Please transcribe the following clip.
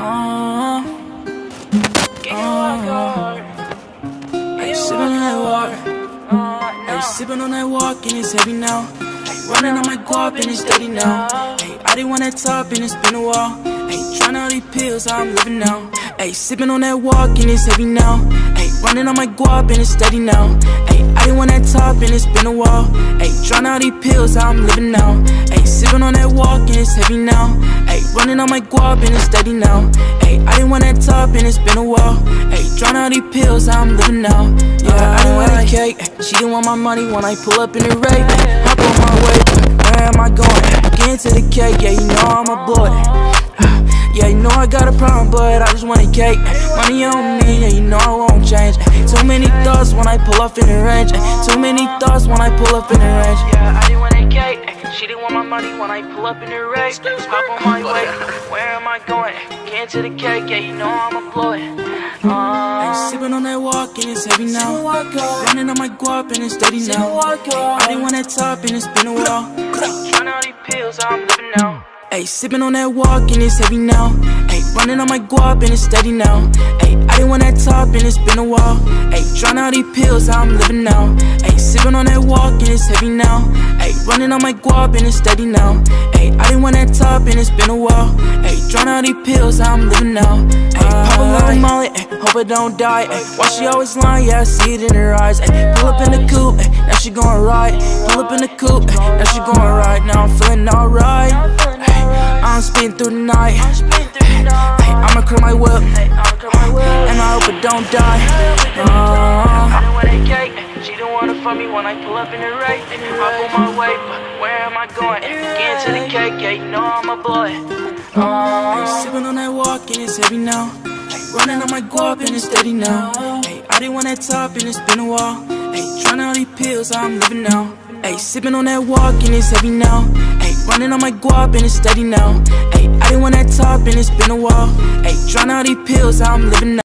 Oh, oh. Are you sipping on that water? Are you sipping on that walk and it's heavy now? Running on my guap and it's steady now. Hey, I didn't want that top and it's been a while. Hey, trying all these pills, how I'm living now. Hey, sipping on that walk and it's heavy now. Hey, running on my guap and it's steady now. Hey, I didn't want that top and it's been a while. Hey, trying all these pills, how I'm living now. Hey, sipping on that walk and it's heavy now. Hey, running on my guap and it's steady now. Hey, I didn't want that top and it's been a while. Hey, trying all these pills, I'm living now. Yeah, I didn't want that cake. She didn't want my money when I pull up in the rape. Hop on my way, where am I going? Get into the cake, yeah, you know I'm a boy. Yeah, you know I got a problem, but I just want a cake. Money on me, yeah, you know I won't change. Too many thoughts when I pull up in the range. Too many thoughts when I pull up in the range. Yeah, I didn't want a cake. Money when I pull up in the race. Hop on my way, where am I going? Get into the cake, yeah, you know I'ma blow it. Uh, hey, sipping on that walk and it's heavy now. Running on my guap and it's steady now. I didn't want that top and it's been a while. Trying all these pills, how I'm living now. Ayy, sipping on that walk and it's heavy now. Ayy, running on my guap and it's steady now. Ayy, I didn't want that top and it's been a while. Ayy, trying all these pills, how I'm living now. Ayy, sipping on that walk and it's heavy now. Ayy, running on my guap and it's steady now. Ayy, I didn't want that top and it's been a while. Ayy, trying all these pills, I'm living now. Ayy, pop a little molly, ay, hope I don't die. Ay, why she always lying? Yeah, I see it in her eyes. Ay, pull up in the coupe, ay, now she going right. Pull up in the coupe, ay, now she going right. Now I'm feeling alright. I'm spinning through the night. Hey, I'ma curl my whip, and I hope it don't die. Uh, Fuck me when I pull up in the race. Hop on my way, but where am I going? Get into the cake, yeah, you know I'm a boy. Uh, hey, sipping on that walk and it's heavy now. Hey, running on my guap and it's steady now. Hey, I didn't want that top and it's been a while. Hey, trying all these pills, I'm living now. Hey, sipping on that walk and it's heavy now. Hey, running on my guap and it's steady now. Hey, I didn't want that top and it's been a while. Hey, trying all these pills, I'm living now.